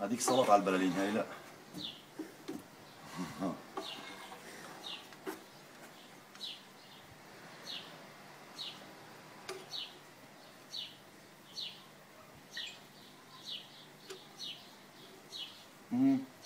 هذيك سلطة على البلالين هاي لا Mm-hmm.